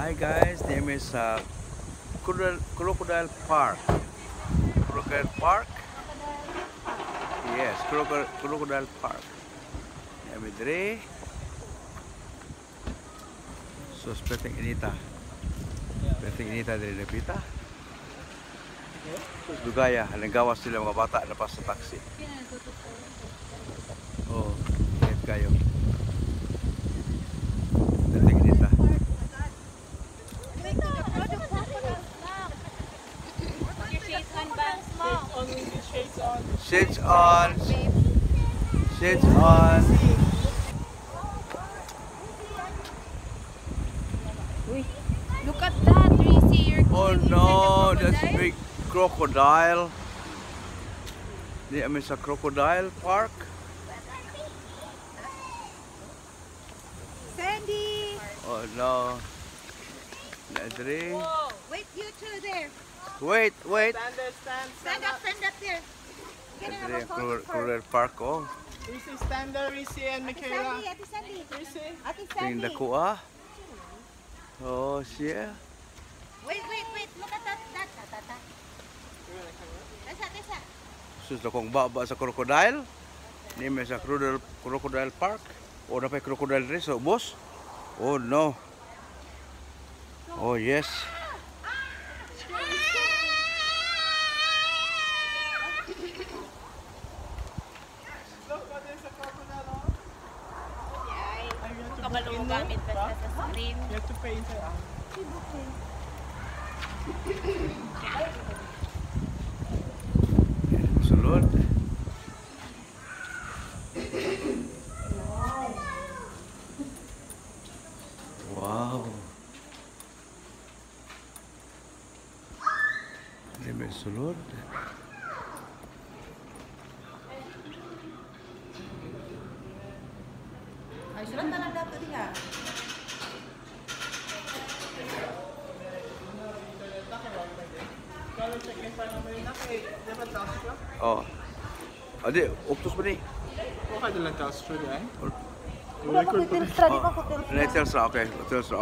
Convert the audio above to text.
Hi guys, name is uh, Crocodile Park. Crocodile Park? Yes, Crocodile Park. Name is Dre. So, speting inita. Speting inita dari Nepita. Terus dugaya, nagawas sila mga bata na pas sa taxi. Shades on. Shades on. Look at that, Tracy. You're Oh going no, inside that's crocodile? big crocodile. Di amin sa crocodile park. Sandy! Oh no. Nadri. Wait, you two there. Wait, wait. Stand there, stand, Stand up, stand up there. Can I have Nadri a ang photo cro- for crocodile park oh. Reese, stand there, Reese and Ate Michaela. Sandy? Ate Sandy. Reese. Ate Tingin Sandy. ko ah. Oh, siya. Wait, wait, wait. Look at that. That, that, that, that. Tessa, Tessa. Sus kong baba sa crocodile. Ni may sa crocodile, crocodile park. O na pa crocodile rin sa ubos. Oh no. Oh yes. There, gamit basta sa screen. You have to pay inside. ah. Sulod. Wow. Ini sulod. Ay, sulat na lang dato diha. Kalau check in pa naman yun, okay, di ba task ka? Oh. Adi, octopus ba ni? Okay, dalang task ka dyan. Wala ko di ba ko Oh, Let's okay. Let's okay.